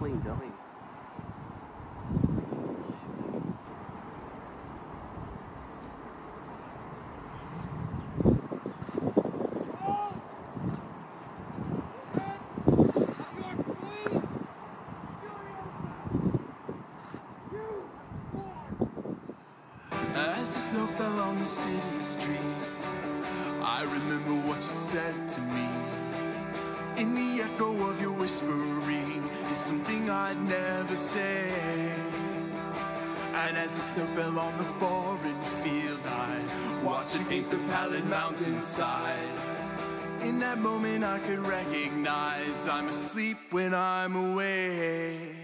clean dummy. As the snow fell on the city street, I remember what you said to me. In the echo of your whispering is something I'd never say. And as the snow fell on the foreign field, I watched it paint the pallid mountainside. In that moment, I could recognize I'm asleep when I'm awake.